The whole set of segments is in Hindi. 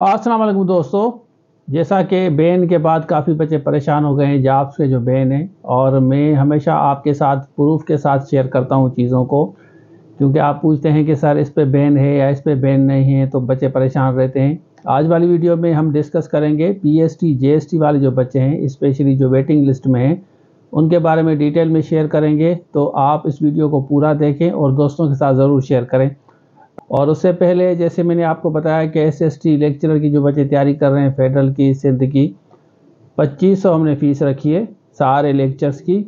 अस्सलाम वालेकुम दोस्तों। जैसा कि बैन के बाद काफ़ी बच्चे परेशान हो गए हैं, जाब्स के जो बैन हैं, और मैं हमेशा आपके साथ, प्रूफ के साथ शेयर करता हूँ चीज़ों को। क्योंकि आप पूछते हैं कि सर, इस पे बैन है या इस पे बैन नहीं है तो बच्चे परेशान रहते हैं। आज वाली वीडियो में हम डिस्कस करेंगे पीएसटी जीएसटी वाले जो बच्चे हैं, स्पेशली जो वेटिंग लिस्ट में हैं, उनके बारे में डिटेल में शेयर करेंगे। तो आप इस वीडियो को पूरा देखें और दोस्तों के साथ ज़रूर शेयर करें। और उससे पहले जैसे मैंने आपको बताया कि एसएसटी लेक्चरर की जो बच्चे तैयारी कर रहे हैं फेडरल की, सिंध की, पच्चीस सौ हमने फ़ीस रखी है सारे लेक्चर्स की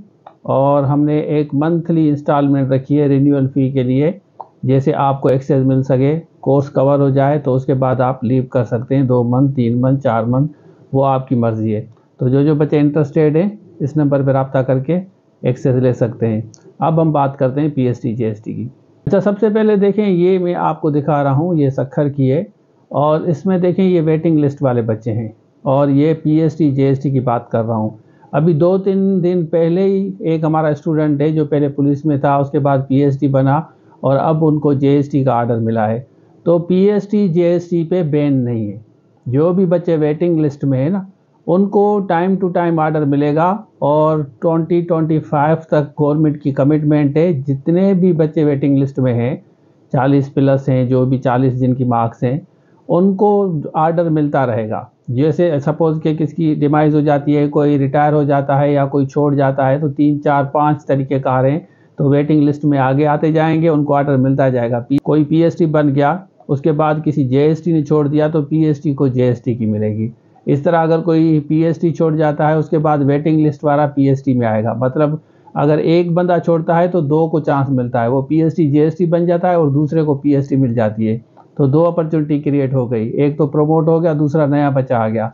और हमने एक मंथली इंस्टॉलमेंट रखी है रिन्यूअल फ़ी के लिए। जैसे आपको एक्सेस मिल सके कोर्स कवर हो जाए तो उसके बाद आप लीव कर सकते हैं। दो मंथ तीन मंथ चार मंथ वो आपकी मर्ज़ी है। तो जो जो बच्चे इंटरेस्टेड हैं, इस नंबर पर रबता करके एक्सेस ले सकते हैं। अब हम बात करते हैं पी एस टी की। अच्छा सबसे पहले देखें, ये मैं आपको दिखा रहा हूँ, ये सखर की है, और इसमें देखें, ये वेटिंग लिस्ट वाले बच्चे हैं, और ये पीएसटी जेएसटी की बात कर रहा हूँ। अभी दो तीन दिन पहले ही एक हमारा स्टूडेंट है, जो पहले पुलिस में था, उसके बाद पीएसटी बना, और अब उनको जेएसटी का आर्डर मिला है। तो पीएसटी जेएसटी पे बैन नहीं है। जो भी बच्चे वेटिंग लिस्ट में है ना उनको टाइम टू टाइम आर्डर मिलेगा और 2025 तक गवर्नमेंट की कमिटमेंट है। जितने भी बच्चे वेटिंग लिस्ट में हैं 40 प्लस हैं, जो भी 40 जिनकी मार्क्स हैं, उनको आर्डर मिलता रहेगा। जैसे सपोज़ के किसकी डिमाइज हो जाती है, कोई रिटायर हो जाता है या कोई छोड़ जाता है तो तीन, चार, पाँच तरीके कार हैं। तो वेटिंग लिस्ट में आगे आते जाएँगे, उनको आर्डर मिलता जाएगा। कोई पीएसटी बन गया, उसके बाद किसी जेएसटी ने छोड़ दिया तो पीएसटी को जेएसटी की मिलेगी। इस तरह अगर कोई पीएसटी छोड़ जाता है, उसके बाद वेटिंग लिस्ट वाला पीएसटी में आएगा। मतलब अगर एक बंदा छोड़ता है तो दो को चांस मिलता है। वो पीएसटी जीएसटी बन जाता है और दूसरे को पीएसटी मिल जाती है। तो दो अपॉर्चुनिटी क्रिएट हो गई। एक तो प्रमोट हो गया, दूसरा नया बचा आ गया।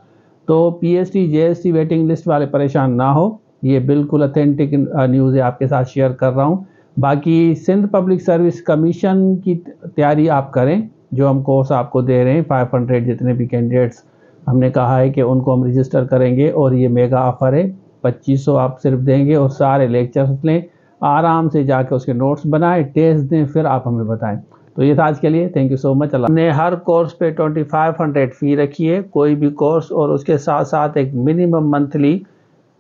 तो पीएसटी जीएसटी वेटिंग लिस्ट वाले परेशान ना हो। ये बिल्कुल अथेंटिक न्यूज़ है, आपके साथ शेयर कर रहा हूँ। बाकी सिंध पब्लिक सर्विस कमीशन की तैयारी आप करें। जो हम कोर्स आपको दे रहे हैं 500 जितने भी कैंडिडेट्स हमने कहा है कि उनको हम रजिस्टर करेंगे और ये मेगा ऑफ़र है। पच्चीस सौ आप सिर्फ़ देंगे और सारे लेक्चर्स लें, आराम से जाके उसके नोट्स बनाएँ टेस्ट दें, फिर आप हमें बताएँ। तो ये था आज के लिए। Thank you so much Allah. हमने हर कोर्स पे ट्वेंटी फाइव हंड्रेड फ़ी रखी है। कोई भी कोर्स और उसके साथ साथ एक मिनिमम मंथली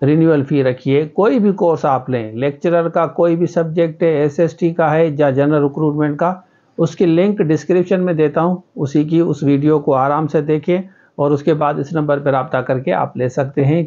रिन्यूअल फ़ी रखी है। कोई भी कोर्स आप लें लेक्चरर का कोई भी सब्जेक्ट है एसएसटी का है या जनरल रिक्रूटमेंट का, उसकी लिंक डिस्क्रिप्शन में देता हूँ। उसी की, उस वीडियो को आराम से देखें। और उसके बाद इस नंबर पर रबता करके आप ले सकते हैं